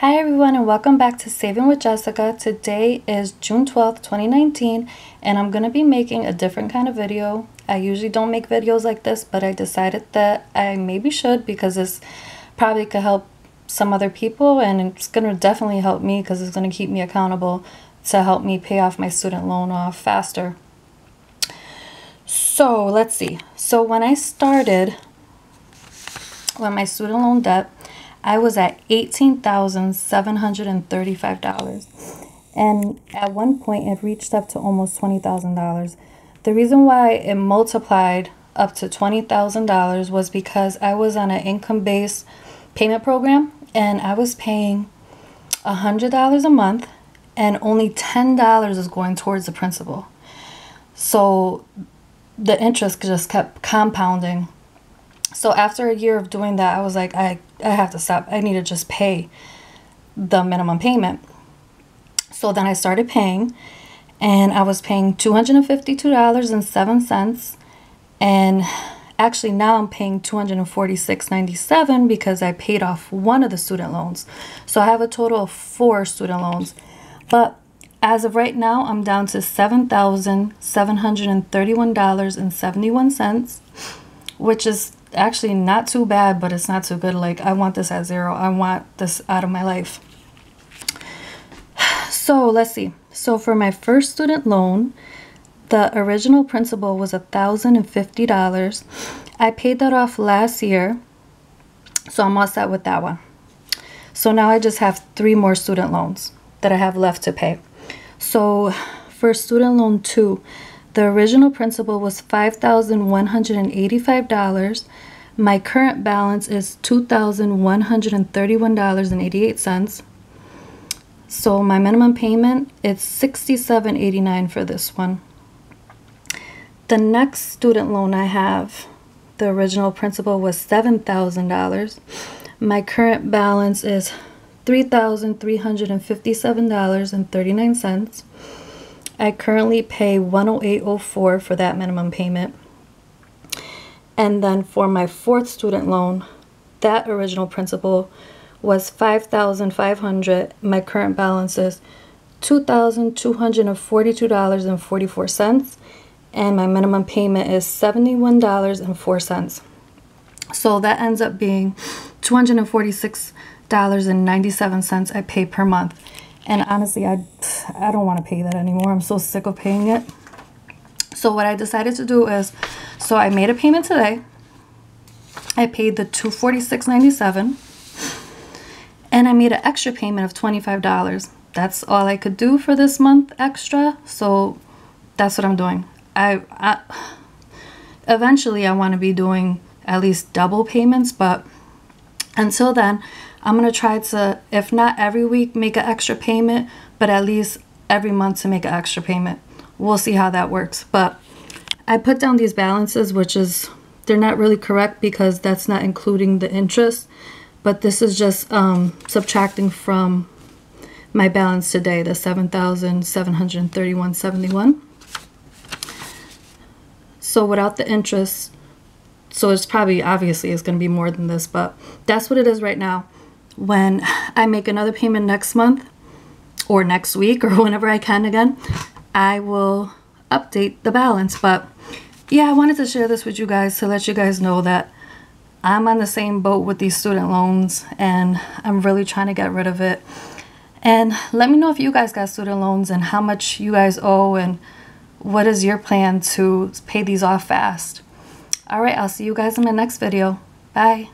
Hi everyone and welcome back to Saving with Jessica. Today is June 12th, 2019 and I'm going to be making a different kind of video. I usually don't make videos like this but I decided that I maybe should because this probably could help some other people and it's going to definitely help me because it's going to keep me accountable to help me pay off my student loan off faster. So let's see. So when I started with my student loan debt, I was at $18,735. And at one point, it reached up to almost $20,000. The reason why it multiplied up to $20,000 was because I was on an income based payment program and I was paying $100 a month and only $10 is going towards the principal. So the interest just kept compounding so after a year of doing that, I was like, I, I have to stop. I need to just pay the minimum payment. So then I started paying, and I was paying $252.07. And actually, now I'm paying $246.97 because I paid off one of the student loans. So I have a total of four student loans. But as of right now, I'm down to $7,731.71, which is actually not too bad, but it's not too good. Like, I want this at zero. I want this out of my life. So, let's see. So, for my first student loan, the original principal was a $1,050. I paid that off last year, so I'm all set with that one. So now I just have three more student loans that I have left to pay. So for student loan two, the original principal was $5,185. My current balance is $2,131.88. So my minimum payment is $67.89 for this one. The next student loan I have, the original principal was $7,000. My current balance is $3,357.39. I currently pay 108.04 for that minimum payment. And then for my fourth student loan, that original principal was 5500 My current balance is $2,242.44 and my minimum payment is $71.04. So that ends up being $246.97 I pay per month. And honestly, I, I don't want to pay that anymore. I'm so sick of paying it. So what I decided to do is, so I made a payment today. I paid the $246.97 and I made an extra payment of $25. That's all I could do for this month extra. So that's what I'm doing. I, I eventually I want to be doing at least double payments, but until then, I'm going to try to, if not every week, make an extra payment, but at least every month to make an extra payment. We'll see how that works. But I put down these balances, which is, they're not really correct because that's not including the interest. But this is just um, subtracting from my balance today, the 7,731.71. So without the interest, so it's probably obviously it's going to be more than this, but that's what it is right now when I make another payment next month or next week or whenever I can again, I will update the balance. But yeah, I wanted to share this with you guys to let you guys know that I'm on the same boat with these student loans and I'm really trying to get rid of it. And let me know if you guys got student loans and how much you guys owe and what is your plan to pay these off fast. All right, I'll see you guys in my next video. Bye.